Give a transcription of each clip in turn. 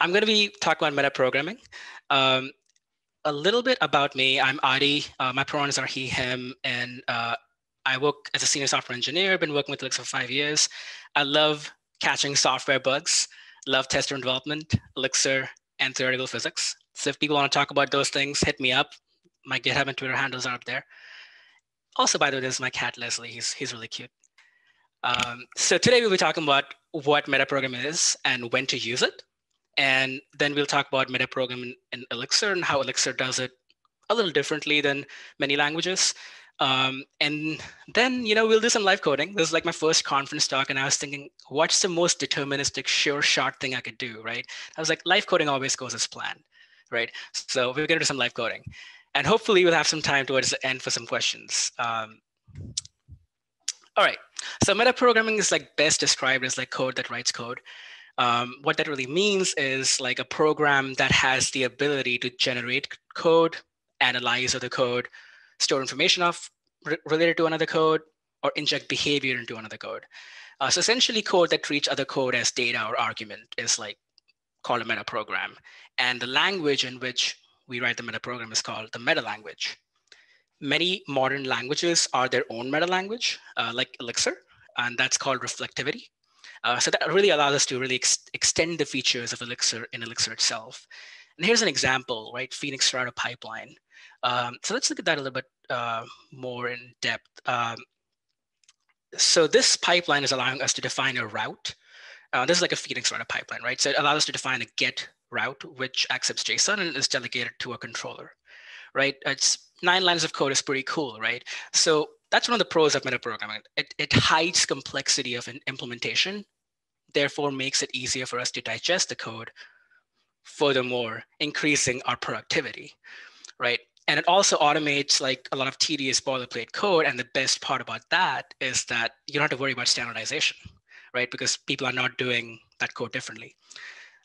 I'm going to be talking about metaprogramming. Um, a little bit about me. I'm Adi. Uh, my pronouns are he, him, and uh, I work as a senior software engineer. I've been working with Elixir for five years. I love catching software bugs, love test-driven development, Elixir, and theoretical physics. So if people want to talk about those things, hit me up. My GitHub and Twitter handles are up there. Also, by the way, this is my cat, Leslie. He's, he's really cute. Um, so today we'll be talking about what metaprogramming is and when to use it. And then we'll talk about metaprogramming in Elixir and how Elixir does it a little differently than many languages. Um, and then, you know, we'll do some live coding. This is like my first conference talk, and I was thinking, what's the most deterministic, sure shot thing I could do, right? I was like, live coding always goes as planned, right? So we're gonna do some live coding. And hopefully we'll have some time towards the end for some questions. Um, all right, so metaprogramming is like best described as like code that writes code. Um, what that really means is like a program that has the ability to generate code, analyze other code, store information of re related to another code, or inject behavior into another code. Uh, so essentially code that treats other code as data or argument is like called a meta program. And the language in which we write the meta program is called the meta language. Many modern languages are their own meta language, uh, like Elixir, and that's called reflectivity. Uh, so that really allows us to really ex extend the features of Elixir in Elixir itself. And here's an example, right? Phoenix Strata pipeline. Um, so let's look at that a little bit uh, more in depth. Um, so this pipeline is allowing us to define a route. Uh, this is like a Phoenix Strata pipeline, right? So it allows us to define a get route, which accepts JSON and is delegated to a controller, right? It's nine lines of code is pretty cool, right? So that's one of the pros of metaprogramming. It, it hides complexity of an implementation therefore makes it easier for us to digest the code, furthermore, increasing our productivity, right? And it also automates like a lot of tedious boilerplate code. And the best part about that is that you don't have to worry about standardization, right? Because people are not doing that code differently.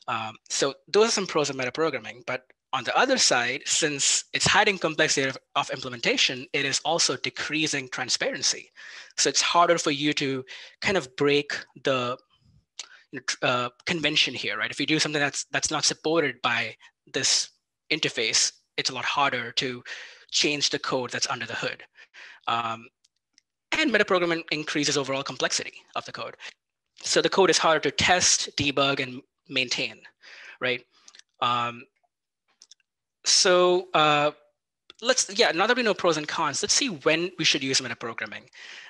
Um, so those are some pros of metaprogramming. But on the other side, since it's hiding complexity of, of, implementation, it is also decreasing transparency. So it's harder for you to kind of break the uh, convention here, right? If you do something that's that's not supported by this interface, it's a lot harder to change the code that's under the hood. Um, and metaprogramming increases overall complexity of the code. So the code is harder to test, debug, and maintain, right? Um, so uh, let's yeah now that we know pros and cons let's see when we should use metaprogramming.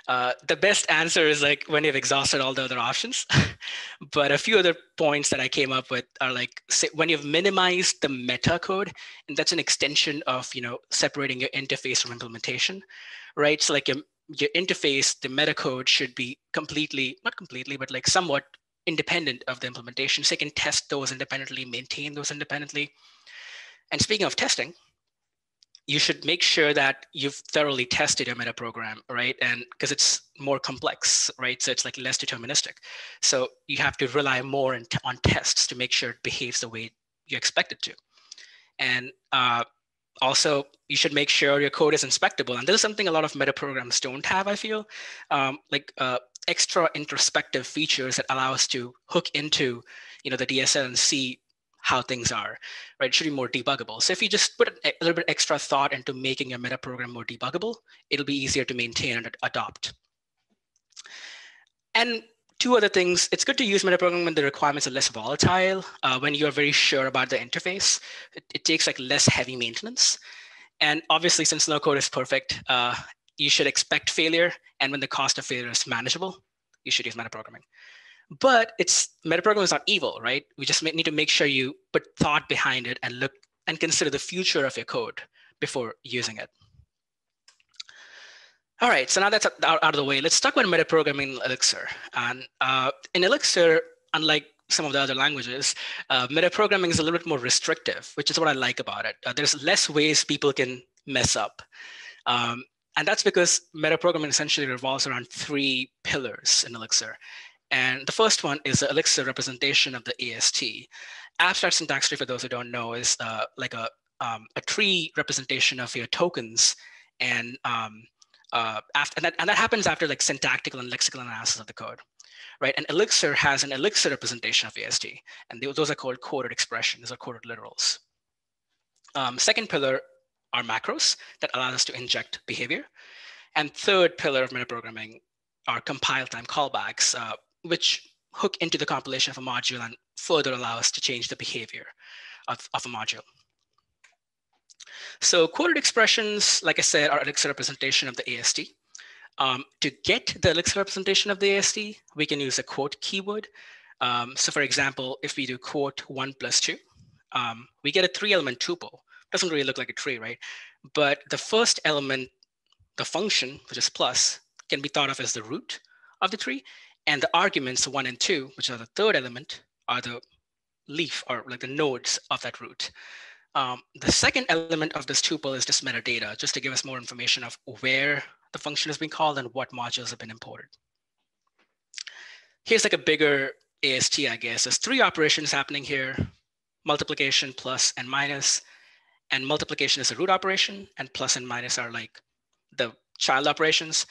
Uh, the best answer is like when you've exhausted all the other options. But a few other points that i came up with are like say, when you've minimized the meta code and that's an extension of you know separating your interface from implementation right? So like your, your interface the meta code should be completely not completely but like somewhat independent of the implementation so they can test those independently maintain those independently and speaking of testing you should make sure that you've thoroughly tested your meta program, right? And because it's more complex, right? So it's like less deterministic. So you have to rely more on, tests to make sure it behaves the way you expect it to. And uh, also, you should make sure your code is inspectable. And this is something a lot of meta programs don't have, I feel, um, like uh, extra introspective features that allow us to hook into, you know, the DSL and see how things are, right? It should be more debuggable. So if you just put a little bit extra thought into making your meta program more debuggable, it'll be easier to maintain and adopt. And two other things, it's good to use metaprogramming when the requirements are less volatile, uh, when you're very sure about the interface. It, it, takes like less heavy maintenance. And obviously, since no code is perfect, uh, you should expect failure. And when the cost of failure is manageable, you should use metaprogramming but it's metaprogramming is not evil, right? We just need to make sure you put thought behind it and look and consider the future of your code before using it. All right, so now that's out, of the way. Let's talk about metaprogramming in Elixir. And uh, in Elixir, unlike some of the other languages, uh, metaprogramming is a little bit more restrictive, which is what I like about it. Uh, there's less ways people can mess up. Um, and that's because metaprogramming essentially revolves around three pillars in Elixir. And the first one is the Elixir representation of the AST. Abstract syntax tree, for those who don't know, is uh, like a, um, a tree representation of your tokens And um, uh, after and that, and that happens after like syntactical and lexical analysis of the code, right? And Elixir has an Elixir representation of AST, and those are called quoted expressions or quoted literals. Um, second pillar are macros that allow us to inject behavior. And third pillar of metaprogramming are compile time callbacks, uh, which hook into the compilation of a module and further allow us to change the behavior of, of a module. So quoted expressions, like I said, are Elixir representation of the AST. Um, to get the Elixir representation of the AST, we can use a quote keyword. Um, so for example, if we do quote one plus two, um, we get a three element tuple. Doesn't really look like a tree, right? But the first element, the function, which is plus, can be thought of as the root of the tree. And the arguments one and two, which are the third element, are the leaf or like the nodes of that root. Um, the second element of this tuple is just metadata, just to give us more information of where the function is being called and what modules have been imported. Here's like a bigger AST, I guess. There's three operations happening here, multiplication, plus, and minus. And multiplication is a root operation, and plus and minus are like the child operations.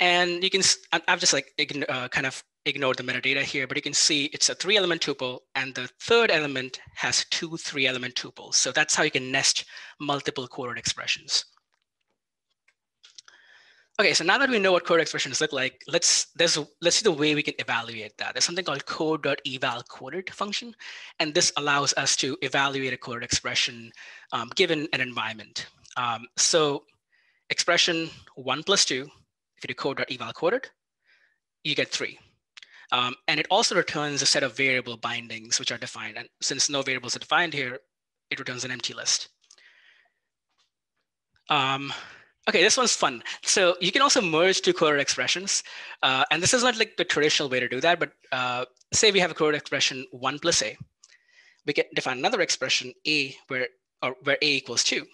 And you can, I've just like uh, kind of ignored the metadata here, but you can see it's a three element tuple and the third element has two three element tuples. So that's how you can nest multiple quoted expressions. Okay, so now that we know what quoted expressions look like, let's there's let's see the way we can evaluate that. There's something called code.eval quoted function, and this allows us to evaluate a quoted expression um, given an environment. Um, so expression one plus two, if you do code.eval quoted, you get three. Um, and it also returns a set of variable bindings which are defined. And since no variables are defined here, it returns an empty list. Um, okay, this one's fun. So you can also merge two quoted expressions. Uh, and this is not like the traditional way to do that, but uh, say we have a quoted expression one plus a. We can define another expression a where, or where a equals two.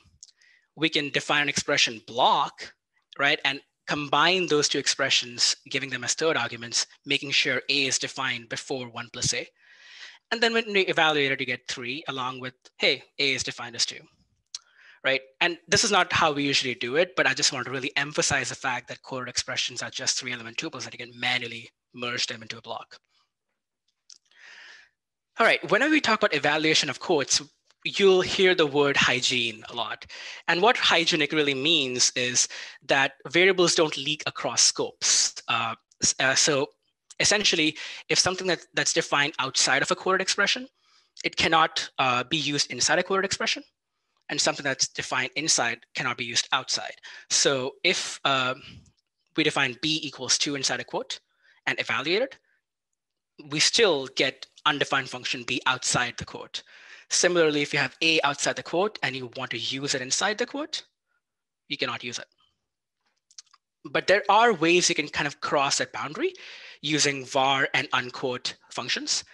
We can define an expression block, right? And combine those two expressions, giving them as third arguments, making sure A is defined before one plus A. And then when you evaluate it, you get three along with, hey, A is defined as two, right? And this is not how we usually do it, but I just want to really emphasize the fact that quoted expressions are just three element tuples that you can manually merge them into a block. All right, whenever we talk about evaluation of quotes, you'll hear the word hygiene a lot. And what hygienic really means is that variables don't leak across scopes. Uh, uh, so essentially, if something that, that's defined outside of a quoted expression, it cannot uh, be used inside a quoted expression. And something that's defined inside cannot be used outside. So if um, we define b equals 2 inside a quote and evaluate it, we still get undefined function b outside the quote. Similarly, if you have A outside the quote and you want to use it inside the quote, you cannot use it. But there are ways you can kind of cross that boundary using var and unquote functions.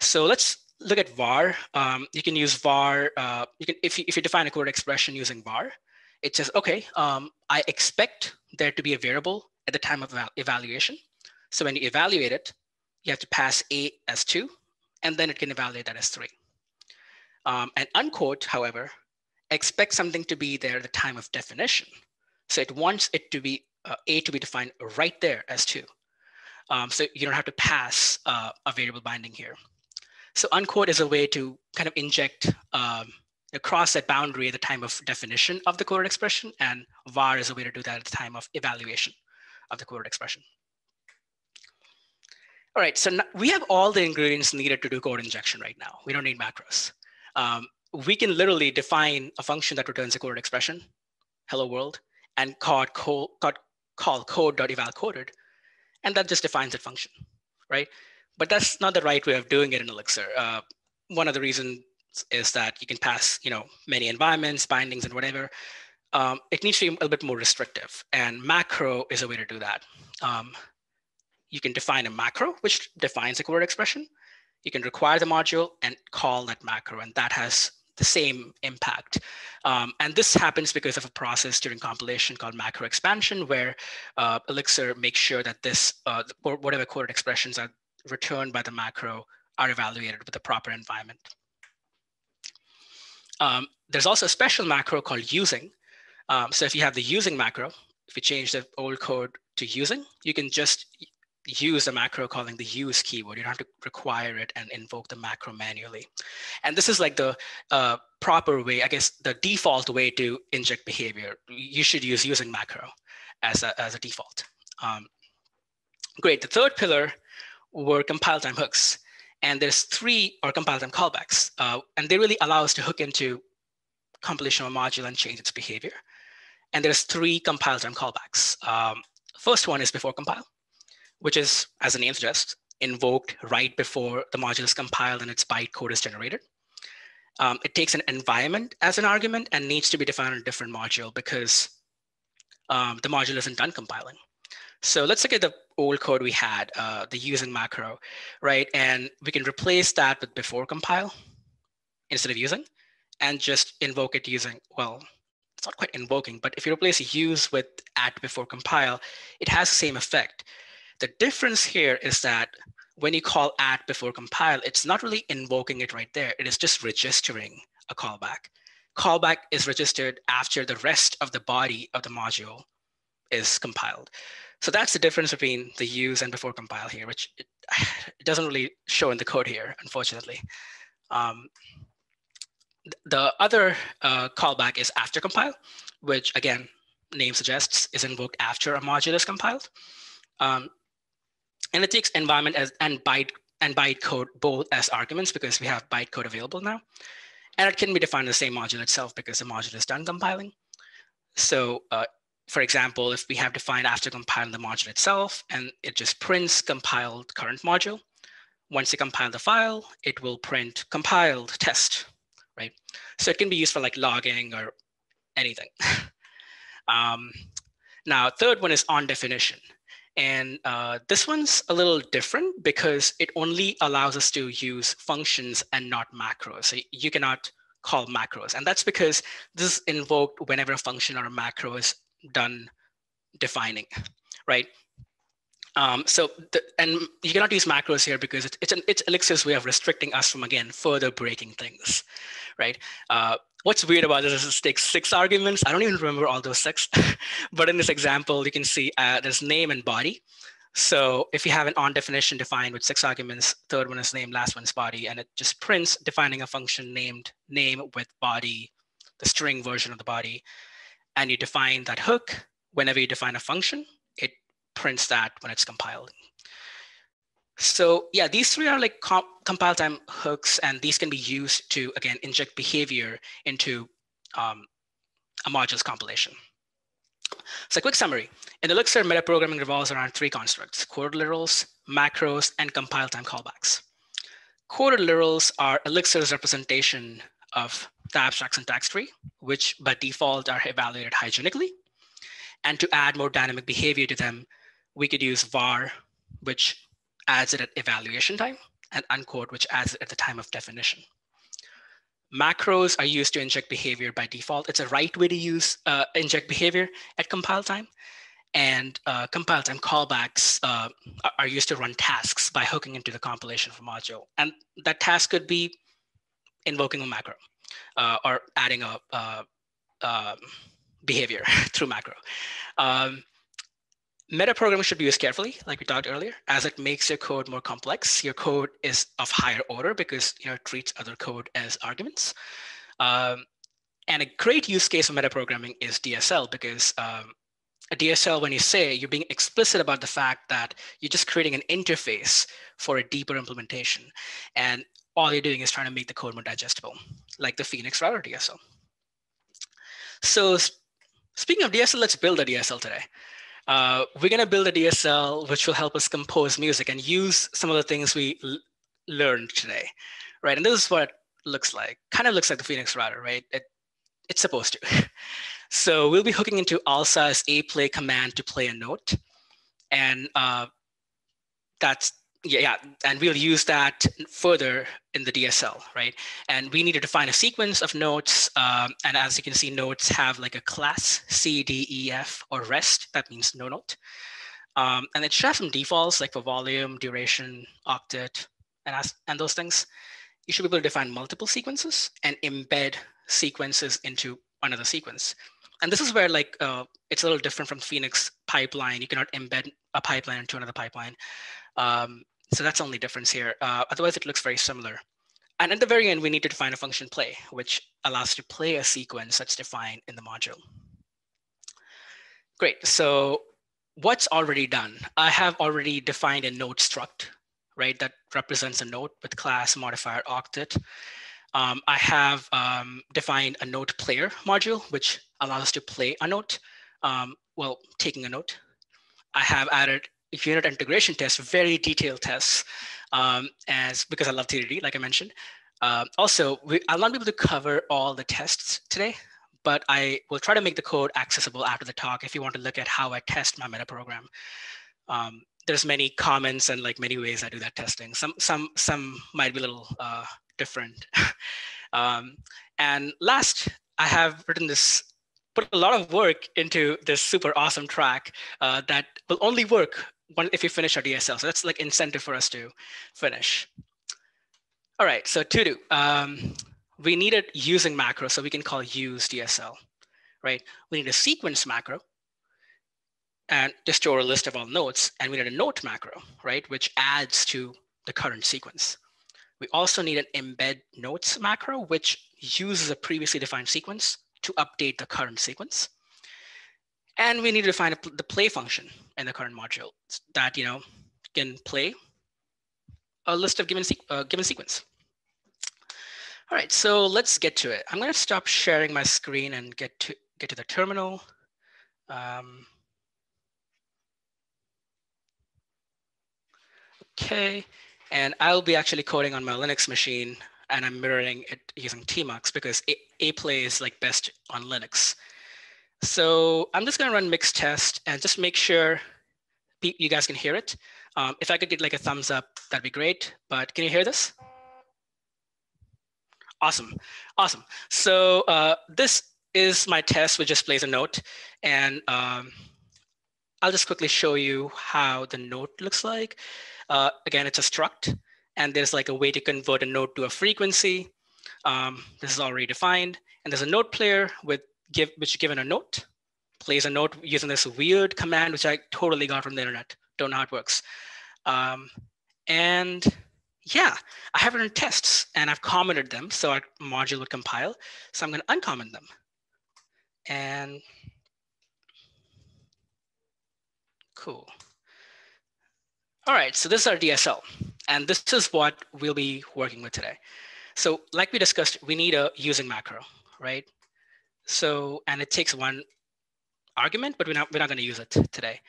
So let's look at var. Um, you can use var, uh, you can, if, you, if you define a quote expression using var, it says, okay, um, I expect there to be a variable at the time of evaluation. So when you evaluate it, you have to pass a as two, and then it can evaluate that as three. Um, and unquote, however, expects something to be there at the time of definition. So it wants it to be uh, A to be defined right there as two. Um, so you don't have to pass uh, a variable binding here. So unquote is a way to kind of inject um, across that boundary at the time of definition of the quoted expression, and var is a way to do that at the time of evaluation of the quoted expression. All right, so we have all the ingredients needed to do code injection right now. We don't need macros um, we can literally define a function that returns a quoted expression, hello world, and call, call, call code.eval quoted, and that just defines that function, right? But that's not the right way of doing it in Elixir. Uh, one of the reasons is that you can pass, you know, many environments, bindings, and whatever. Um, it needs to be a little bit more restrictive, and macro is a way to do that. Um, you can define a macro, which defines a quoted expression, you can require the module and call that macro, and that has the same impact. Um, and this happens because of a process during compilation called macro expansion, where uh, Elixir makes sure that this, uh, whatever quoted expressions are returned by the macro are evaluated with the proper environment. Um, there's also a special macro called using, Um, so if you have the using macro, if you change the old code to using, you can just use a macro calling the use keyword. You don't have to require it and invoke the macro manually. And this is like the uh, proper way, I guess the default way to inject behavior. You should use using macro as a, as a default. Um, great, the third pillar were compile time hooks. And there's three or compile time callbacks. Uh, and they really allow us to hook into compilation a module and change its behavior. And there's three compile time callbacks. Um, first one is before compile which is, as the name suggests, invoked right before the module is compiled and its bytecode is generated. Um, it takes an environment as an argument and needs to be defined in a different module because um, the module isn't done compiling. So let's look at the old code we had, uh, the using macro, right? And we can replace that with before compile instead of using and just invoke it using, well, it's not quite invoking, but if you replace use with at before compile, it has the same effect. The difference here is that when you call at before compile, it's not really invoking it right there. It is just registering a callback. Callback is registered after the rest of the body of the module is compiled. So that's the difference between the use and before compile here, which it, it doesn't really show in the code here, unfortunately. Um, the other uh, callback is after compile, which again, name suggests is invoked after a module is compiled. Um, and it takes environment as and byte and bytecode both as arguments because we have bytecode available now. And it can be defined in the same module itself because the module is done compiling. So uh, for example, if we have defined after compiling the module itself and it just prints compiled current module, once you compile the file, it will print compiled test, right? So it can be used for like logging or anything. um, now, third one is on definition. And uh, this one's a little different because it only allows us to use functions and not macros. So you cannot call macros. And that's because this is invoked whenever a function or a macro is done defining, right? Um, so, the, and you cannot use macros here because it's, it's, an, it's Elixir's way of restricting us from, again, further breaking things, right? Uh, what's weird about this is it takes six arguments. I don't even remember all those six, but in this example, you can see uh, there's name and body. So if you have an on definition defined with six arguments, third one is name, last one is body, and it just prints defining a function named name with body, the string version of the body, and you define that hook. Whenever you define a function, it prints that when it's compiled. So yeah, these three are like comp compile time hooks, and these can be used to, again, inject behavior into um, a module's compilation. So a quick summary. In Elixir, metaprogramming revolves around three constructs, quoted literals, macros, and compile time callbacks. Quoted literals are Elixir's representation of the abstract syntax tree, which by default are evaluated hygienically. And to add more dynamic behavior to them, we could use var, which adds it at evaluation time, and unquote, which adds it at the time of definition. Macros are used to inject behavior by default. It's a right way to use uh, inject behavior at compile time. And uh, compile time callbacks uh, are used to run tasks by hooking into the compilation a module. And that task could be invoking a macro uh, or adding a, a, a behavior through macro. Um, Metaprogramming should be used carefully, like we talked earlier, as it makes your code more complex. Your code is of higher order because you know it treats other code as arguments. Um, and a great use case of metaprogramming is DSL because um, a DSL, when you say you're being explicit about the fact that you're just creating an interface for a deeper implementation, and all you're doing is trying to make the code more digestible, like the Phoenix router DSL. So speaking of DSL, let's build a DSL today. Uh, we're going to build a DSL which will help us compose music and use some of the things we learned today, right? And this is what it looks like. Kind of looks like the Phoenix router, right? It, it's supposed to. so we'll be hooking into ALSA's aplay command to play a note. And uh, that's yeah, yeah, and we'll use that further in the DSL, right? And we need to define a sequence of notes. Um, and as you can see, notes have like a class C, D, E, F, or rest. That means no note. Um, and it should have some defaults like for volume, duration, octet, and, as, and those things. You should be able to define multiple sequences and embed sequences into another sequence. and this is where like uh, it's a little different from Phoenix pipeline. You cannot embed a pipeline into another pipeline. Um, so that's the only difference here. Uh, otherwise, it looks very similar. And at the very end, we need to define a function play, which allows to play a sequence that's defined in the module. Great, so what's already done? I have already defined a node struct, right? That represents a node with class modifier octet. Um, I have um, defined a note player module, which allows us to play a note, um, well, taking a note. I have added unit integration tests, very detailed tests, um, as because I love TDD, like I mentioned. Uh, also, we, I'll not be able to cover all the tests today, but I will try to make the code accessible after the talk if you want to look at how I test my meta program. Um, there's many comments and like many ways I do that testing. Some some some might be a little uh, different. um, and last, I have written this, put a lot of work into this super awesome track uh, that will only work if you finish our DSL. So that's like incentive for us to finish. All right, so to do, um, we needed using macro, so we can call use DSL, right? We need a sequence macro and to store a list of all nodes, and we need a note macro, right, which adds to the current sequence. We also need an embed notes macro, which uses a previously defined sequence to update the current sequence. And we need to define the play function in the current module that you know can play a list of given, uh, given sequence. All right, so let's get to it. I'm going to stop sharing my screen and get to get to the terminal. Um, okay, and I'll be actually coding on my Linux machine and I'm mirroring it using tmux because A, aplay is like best on Linux. So I'm just gonna run mix test and just make sure you guys can hear it. Um, if I could get like a thumbs up, that'd be great. But can you hear this? Awesome, awesome. So uh, this is my test, which just plays a note. And um, I'll just quickly show you how the note looks like. Uh, again, it's a struct, and there's like a way to convert a note to a frequency. Um, this is already defined. And there's a note player with give, which given a note, plays a note using this weird command, which I totally got from the internet. Don't know how it works. Um, and yeah, I have written tests and I've commented them so our module would compile. So I'm going to uncomment them. And cool. All right, so this is our DSL, and this is what we'll be working with today. So like we discussed, we need a using macro, right? So, and it takes one argument, but we're not, we're not gonna use it today.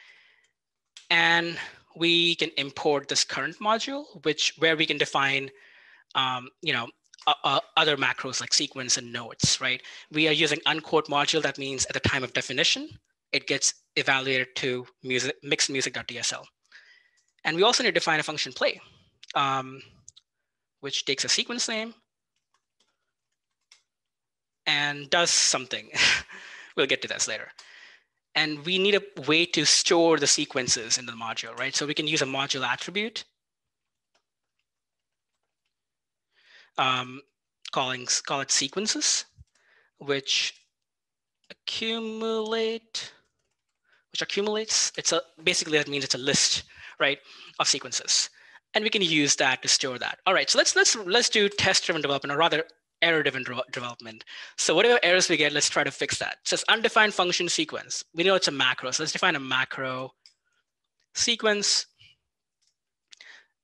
And we can import this current module, which where we can define, um, you know, uh, other macros like sequence and notes, right? We are using unquote module. That means at the time of definition, it gets evaluated to music, mixed music.dsl. And we also need to define a function play, um, which takes a sequence name and does something. we'll get to this later. And we need a way to store the sequences in the module, right? So we can use a module attribute um, calling call it sequences, which accumulate, which accumulates. It's a basically that means it's a list right, of sequences. And we can use that to store that. All right, so let's let's let's do test-driven development, or rather error-driven development. So whatever errors we get, let's try to fix that. So it's undefined function sequence. We know it's a macro, so let's define a macro sequence.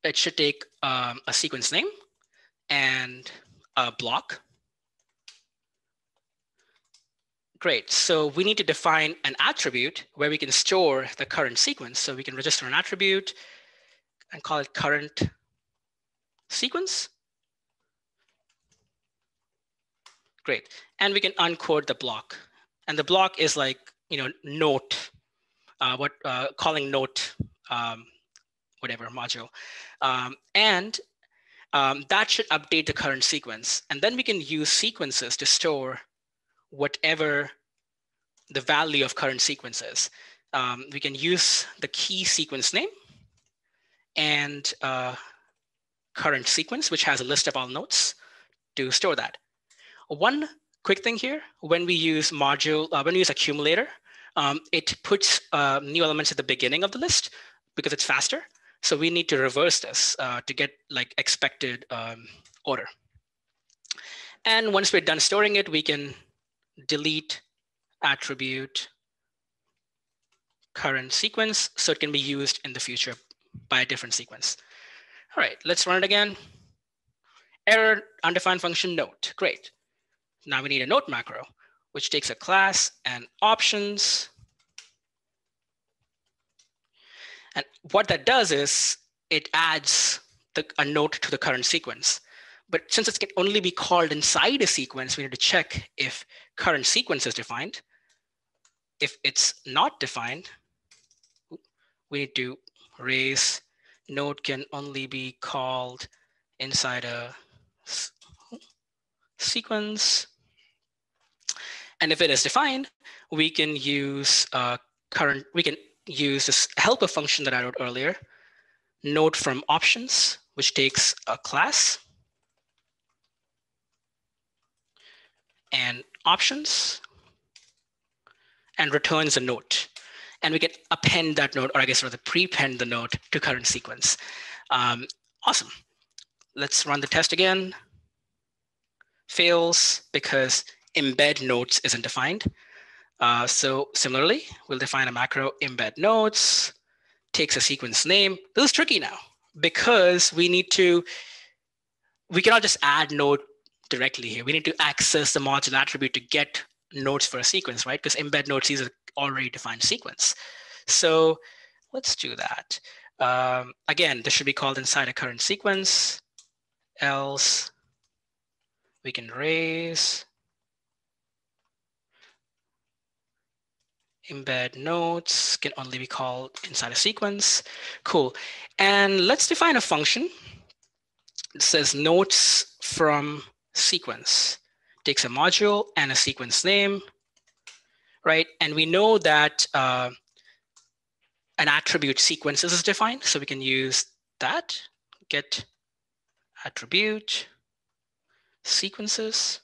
It should take um, a sequence name and a block. Great, so we need to define an attribute where we can store the current sequence. So we can register an attribute and call it current sequence. Great, and we can unquote the block. And the block is like, you know, note, uh, what uh, calling note, um, whatever module. Um, and um, that should update the current sequence. And then we can use sequences to store whatever the value of current sequences. Um, we can use the key sequence name and uh, current sequence, which has a list of all nodes to store that. One quick thing here, when we use module, uh, when we use accumulator, um, it puts uh, new elements at the beginning of the list because it's faster. So we need to reverse this uh, to get like expected um, order. And once we're done storing it, we can delete attribute current sequence so it can be used in the future by a different sequence. All right, let's run it again. Error undefined function note. Great. Now we need a note macro, which takes a class and options. And what that does is it adds the, a note to the current sequence. But since it can only be called inside a sequence, we need to check if current sequence is defined. If it's not defined, we need to raise node can only be called inside a sequence. And if it is defined, we can use uh, current, we can use this helper function that I wrote earlier, note from options, which takes a class and options and returns a note. And we can append that note, or I guess rather prepend the note to current sequence. Um, awesome. Let's run the test again. Fails because embed notes isn't defined. Uh, so similarly, we'll define a macro embed notes, takes a sequence name. This is tricky now because we need to, we cannot just add note directly here. We need to access the module attribute to get notes for a sequence, right? Because embed notes is an already defined sequence. So let's do that. Um, again, this should be called inside a current sequence, else we can raise embed notes can only be called inside a sequence. Cool. And let's define a function. It says notes from sequence. Takes a module and a sequence name, right? And we know that uh, an attribute sequences is defined. So we can use that, get attribute sequences.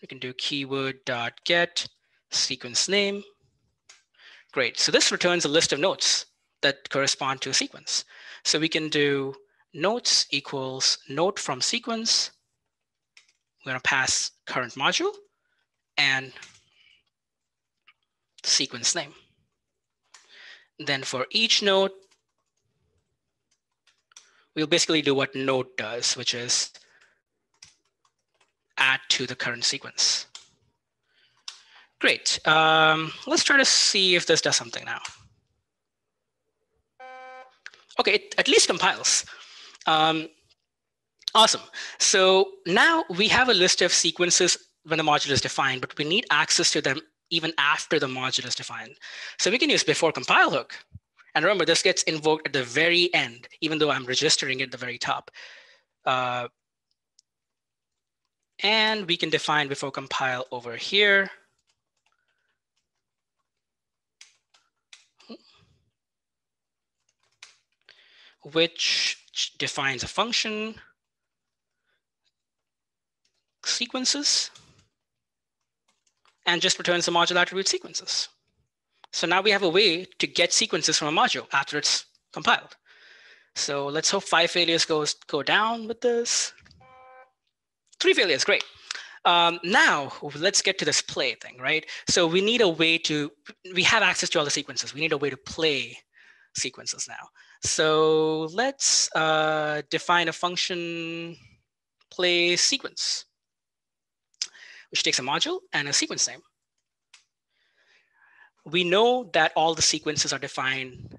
We can do keyword dot get sequence name. Great, so this returns a list of notes that correspond to a sequence. So we can do notes equals note from sequence. We're gonna pass current module and sequence name. Then for each node, we'll basically do what node does, which is add to the current sequence. Great. Um, let's try to see if this does something now. Okay, it at least compiles. Um, awesome. So now we have a list of sequences when the module is defined, but we need access to them even after the module is defined. So we can use before compile hook. And remember, this gets invoked at the very end, even though I'm registering it at the very top. Uh, and we can define before compile over here. Which defines a function sequences and just returns the module attribute sequences. So now we have a way to get sequences from a module after it's compiled. So let's hope five failures goes go down with this. Three failures, great. Um, now let's get to this play thing, right? So we need a way to, we have access to all the sequences. We need a way to play sequences now. So let's uh, define a function play sequence, which takes a module and a sequence name. We know that all the sequences are defined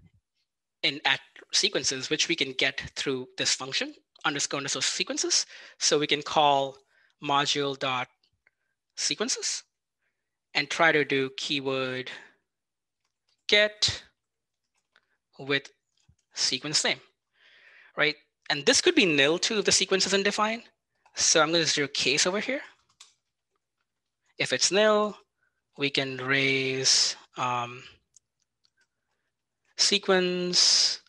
in at sequences, which we can get through this function underscore underscore sequences. So we can call module dot sequences and try to do keyword get with sequence name, right? And this could be nil too if the sequence isn't defined. So I'm going to do a case over here. If it's nil, we can raise um, sequence,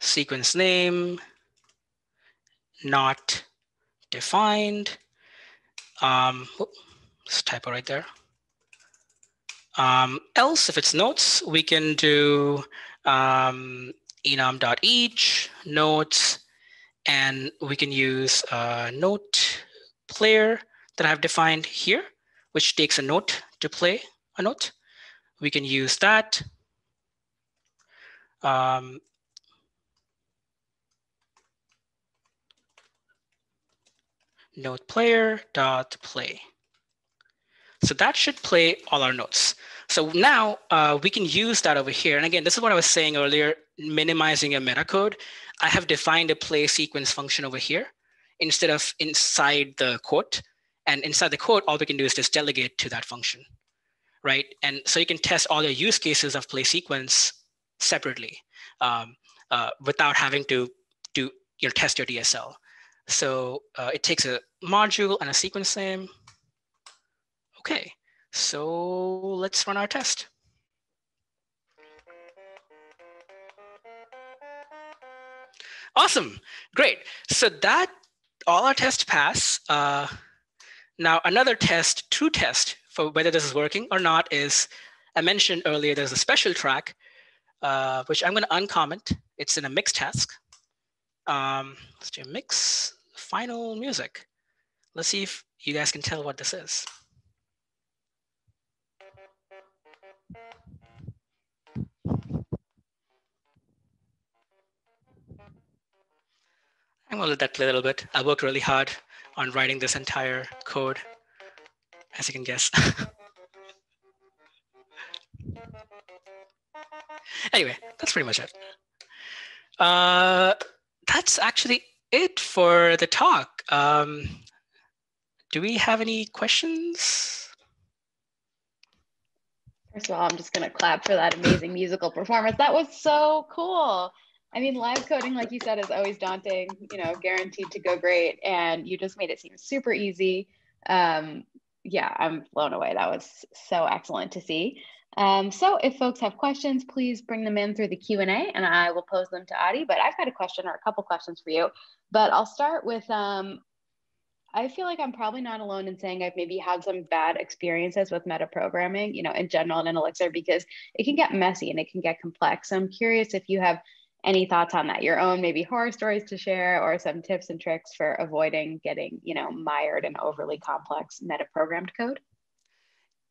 sequence name, not defined. Um, oh, typo right there. Um, else, if it's notes, we can do um, enum.each, notes, and we can use a note player that I've defined here, which takes a note to play a note. We can use that. Um, note player dot play. So that should play all our notes. So now uh, we can use that over here. And again, this is what I was saying earlier, minimizing a meta code. I have defined a play sequence function over here instead of inside the quote. And inside the quote, all we can do is just delegate to that function, right? And so you can test all your use cases of play sequence separately um, uh, without having to do you know test your DSL. So uh, it takes a module and a sequence name. Okay, so let's run our test. Awesome, great. So that all our tests pass. Uh, now another test, true test for whether this is working or not is, I mentioned earlier, there's a special track, uh, which I'm gonna uncomment. It's in a mix task. Um, let's do mix final music. Let's see if you guys can tell what this is. I'm gonna let that play a little bit. I worked really hard on writing this entire code, as you can guess. anyway, that's pretty much it. Uh, that's actually it for the talk. Um, do we have any questions? First of all, I'm just going to clap for that amazing musical performance. That was so cool. I mean, live coding, like you said, is always daunting, you know, guaranteed to go great. And you just made it seem super easy. Um, yeah, I'm blown away. That was so excellent to see. Um, so if folks have questions, please bring them in through the Q&A and I will pose them to Adi. But I've got a question or a couple questions for you. But I'll start with, um, I feel like I'm probably not alone in saying I've maybe had some bad experiences with metaprogramming, you know, in general and in Elixir because it can get messy and it can get complex. So I'm curious if you have any thoughts on that, your own maybe horror stories to share or some tips and tricks for avoiding getting, you know, mired in overly complex metaprogrammed code?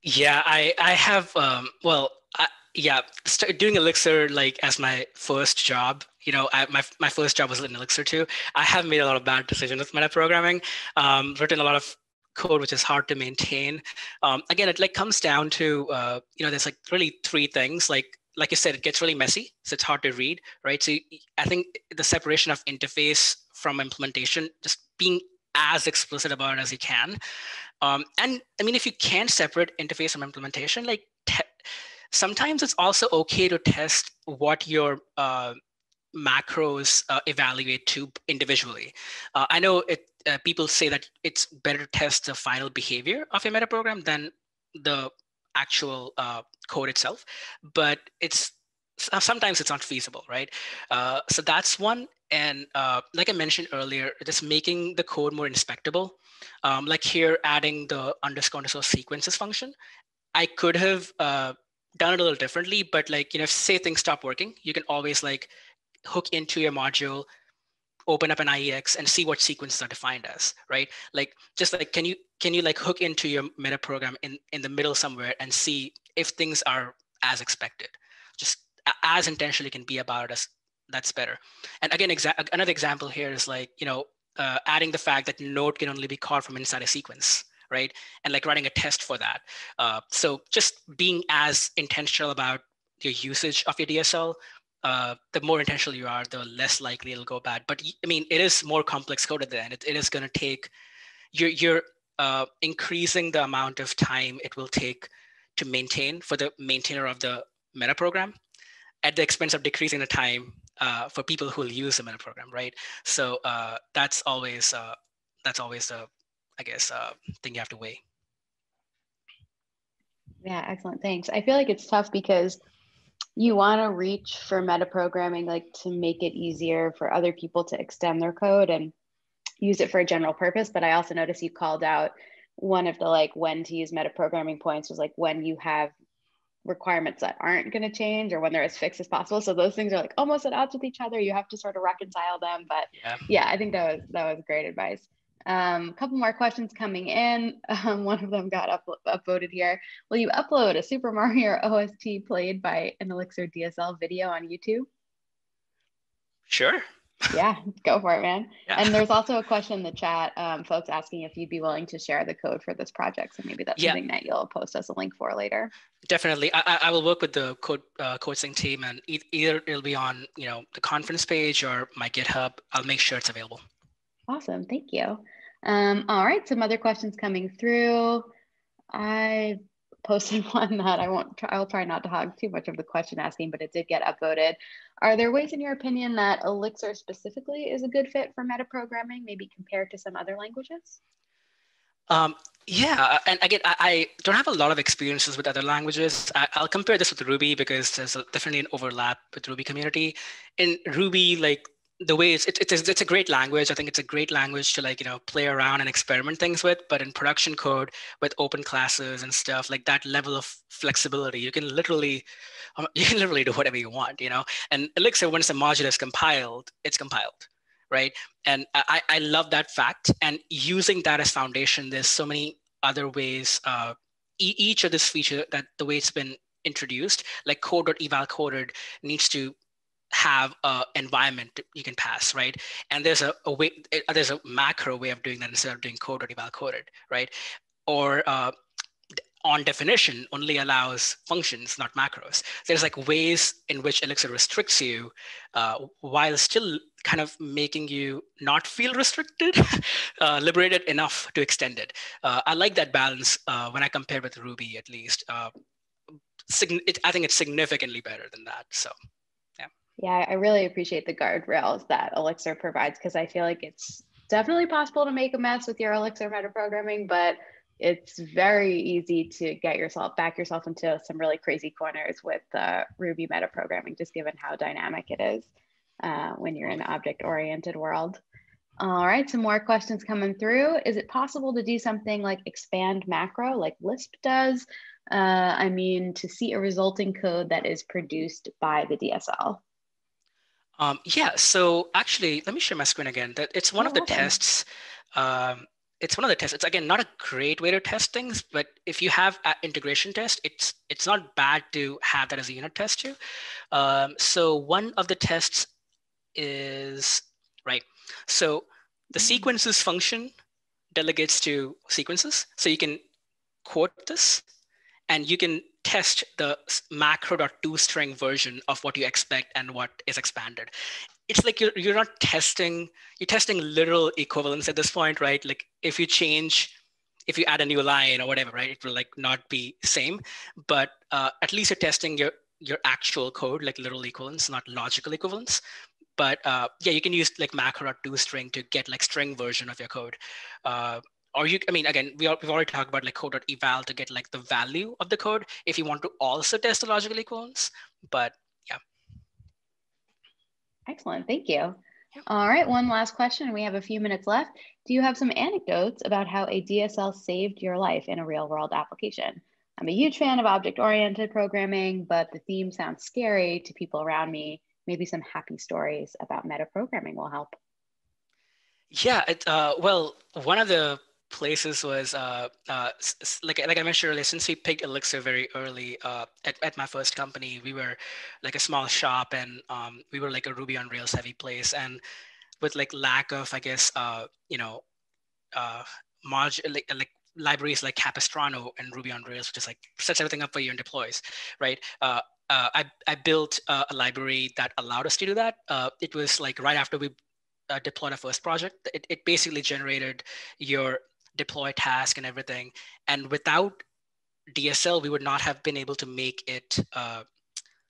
Yeah, I I have um, well, I, yeah, start doing Elixir like as my first job. You know, I, my my first job was in Elixir too. I have made a lot of bad decisions with metaprogramming. Um, written a lot of code which is hard to maintain. Um, again, it like comes down to uh, you know, there's like really three things. Like like you said, it gets really messy, so it's hard to read, right? So I think the separation of interface from implementation, just being as explicit about it as you can. Um, and I mean, if you can't separate interface from implementation, like sometimes it's also okay to test what your uh, macros uh, evaluate to individually. Uh, I know it, uh, people say that it's better to test the final behavior of a metaprogram than the actual uh, code itself, but it's sometimes it's not feasible, right? Uh, so that's one. And uh, like I mentioned earlier, just making the code more inspectable. Um, like here, adding the underscore underscore sequences function. I could have uh, done it a little differently, but like, you know, if say things stop working, you can always like hook into your module, open up an IEX and see what sequences are defined as, right? Like just like, can you can you like hook into your meta program in, in the middle somewhere and see if things are as expected? Just as intentionally can be about as that's better. And again, exa- another example here is like, you know, uh, adding the fact that node can only be called from inside a sequence, right? And like running a test for that. Uh, so just being as intentional about your usage of your DSL, uh, the more intentional you are, the less likely it'll go bad. But I mean, it is more complex code at the end. It, it is going to take, you're, you're uh, increasing the amount of time it will take to maintain for the maintainer of the meta program at the expense of decreasing the time uh, for people who will use the meta program, right? So uh, that's always uh, that's always the I guess uh, thing you have to weigh. Yeah, excellent. Thanks. I feel like it's tough because you want to reach for meta programming like to make it easier for other people to extend their code and use it for a general purpose. But I also noticed you called out one of the like when to use metaprogramming points was like when you have requirements that aren't going to change or when they're as fixed as possible. So those things are like almost at odds with each other. You have to sort of reconcile them. But yeah, yeah I think that was that was great advice. Um, a couple more questions coming in. Um, one of them got up, upvoted here. Will you upload a Super Mario OST played by an Elixir DSL video on YouTube? Sure yeah, go for it, man. Yeah. And there's also a question in the chat, um, folks asking if you'd be willing to share the code for this project. So maybe that's yeah. something that you'll post us a link for later. Definitely, I, I will work with the code uh, coaching team, and e- either it'll be on you know the conference page or my GitHub. I'll make sure it's available. Awesome, thank you. Um, all right, some other questions coming through. I posted one that I won't try, I'll try not to hog too much of the question asking, but it did get upvoted. Are there ways in your opinion that Elixir specifically is a good fit for metaprogramming, maybe compared to some other languages? Um, yeah, and again, I, I, don't have a lot of experiences with other languages. I, will compare this with Ruby because there's a, definitely an overlap with Ruby community. In Ruby, like the way it's, it, it's, it's a great language. I think it's a great language to like, you know, play around and experiment things with, but in production code with open classes and stuff like that level of flexibility, you can literally, um, you can literally do whatever you want, you know, and Elixir, once the module is compiled, it's compiled, right? And I, I love that fact. And using that as foundation, there's so many other ways, uh, each of this feature that the way it's been introduced, like code.eval_quoted needs to have a environment you can pass, right? And there's a, a way, there's a macro way of doing that instead of doing code or eval_quoted, right? Or uh, on definition only allows functions, not macros. There's like ways in which Elixir restricts you uh, while still kind of making you not feel restricted, uh, liberated enough to extend it. Uh, I like that balance uh, when I compare with Ruby, at least. Uh, it, I think it's significantly better than that. So. Yeah, I really appreciate the guardrails that Elixir provides because I feel like it's definitely possible to make a mess with your Elixir metaprogramming, but it's very easy to get yourself back yourself into some really crazy corners with uh, Ruby metaprogramming, just given how dynamic it is uh, when you're in an object-oriented world. All right, some more questions coming through. Is it possible to do something like expand macro like Lisp does? Uh, I mean, to see a resulting code that is produced by the DSL. Um, yeah, so actually, let me share my screen again. That It's one oh, of the okay. tests. Um, it's one of the tests. It's again not a great way to test things, but if you have an integration test, it's it's not bad to have that as a unit test too. Um, so one of the tests is right. So the mm-hmm. sequences function delegates to sequences. So you can quote this, and you can test the macro dot to_string version of what you expect and what is expanded. It's like you're, you're not testing, you're testing literal equivalence at this point, right? Like if you change, if you add a new line or whatever, right, it will like not be same, but uh, at least you're testing your, your actual code, like literal equivalence, not logical equivalence. But uh, yeah, you can use like macro dot to_string to get like string version of your code. Uh, or you, I mean, again, we are, we've already talked about like code.eval to get like the value of the code if you want to also test the logical equivalence, but yeah. Excellent, thank you. Yeah. All right, one last question. We have a few minutes left. Do you have some anecdotes about how a DSL saved your life in a real world application? I'm a huge fan of object-oriented programming, but the theme sounds scary to people around me. Maybe some happy stories about meta programming will help. Yeah, it, uh, well, one of the places was uh, uh, like like I mentioned earlier. Since we picked Elixir very early uh, at at my first company, we were like a small shop, and um, we were like a Ruby on Rails heavy place, and with like lack of I guess uh, you know uh, like like libraries like Capistrano and Ruby on Rails, which is like sets everything up for you and deploys, right? Uh, uh, I, I built uh, a library that allowed us to do that. Uh, it was like right after we uh, deployed our first project, it, it basically generated your deploy task and everything. And without DSL, we would not have been able to make it, uh,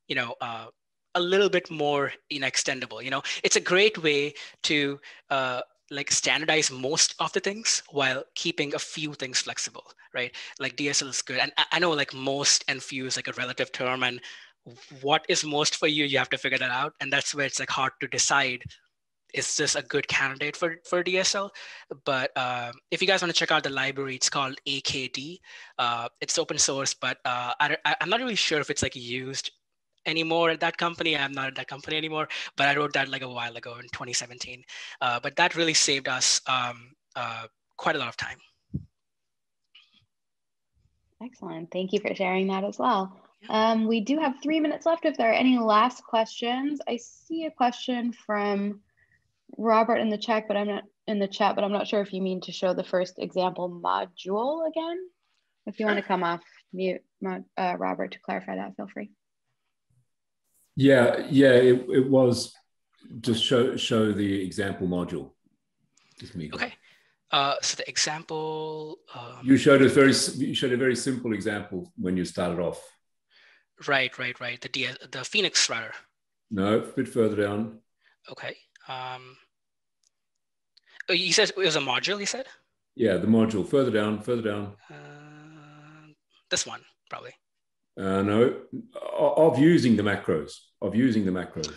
you know, uh, a little bit more you extendable. You know, it's a great way to uh, like standardize most of the things while keeping a few things flexible, right? Like DSL is good. And I know like most and few is like a relative term and what is most for you, you have to figure that out. And that's where it's like hard to decide is this a good candidate for, for DSL? But uh, if you guys want to check out the library, it's called AKD. Uh, it's open source, but uh, I, I'm not really sure if it's like used anymore at that company. I'm not at that company anymore, but I wrote that like a while ago in 2017. Uh, but that really saved us um, uh, quite a lot of time. Excellent. Thank you for sharing that as well. Um, we do have three minutes left. If there are any last questions, I see a question from Robert in the chat, but I'm not in the chat, but I'm not sure if you mean to show the first example module again. If you want to come off mute, uh, Robert, to clarify that, feel free. Yeah, yeah, it, it was just show show the example module. Okay. Uh, so the example. Um, you showed a very you showed a very simple example when you started off. Right, right, right. The DS, the Phoenix router. No, a bit further down. Okay. Um, oh, you said it was a module. You said. Yeah, the module further down, further down. Uh, this one probably. Uh, no, of using the macros, of using the macros.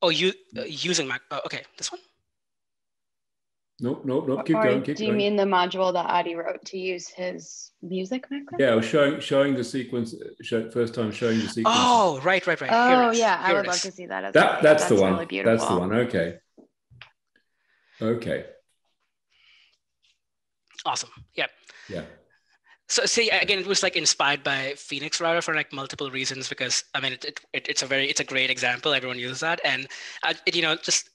Oh, you uh, using Mac? Uh, okay, this one. Nope, nope, nope. Keep or going. Keep do you mean the module that Adi wrote to use his music macro? Yeah, I was showing showing the sequence. Show, first time showing the sequence. Oh, right, right, right. Oh, yeah. Here I would love to see that. As that well. that's, that's, the one. Really that's the one. Okay. Okay. Awesome. Yeah. Yeah. So see again, it was like inspired by Phoenix Router for like multiple reasons because I mean it, it, it's a very it's a great example. Everyone uses that, and uh, it, you know just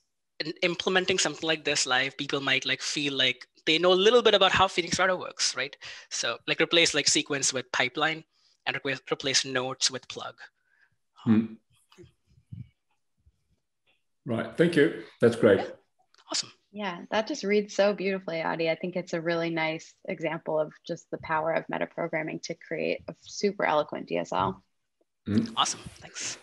implementing something like this live, people might like feel like they know a little bit about how Phoenix Router works, right? So like replace like sequence with pipeline and replace, replace nodes with plug. Hmm. Right. Thank you. That's great. Yeah. Awesome. Yeah, that just reads so beautifully, Adi. I think it's a really nice example of just the power of metaprogramming to create a super eloquent DSL. Mm. Awesome. Thanks.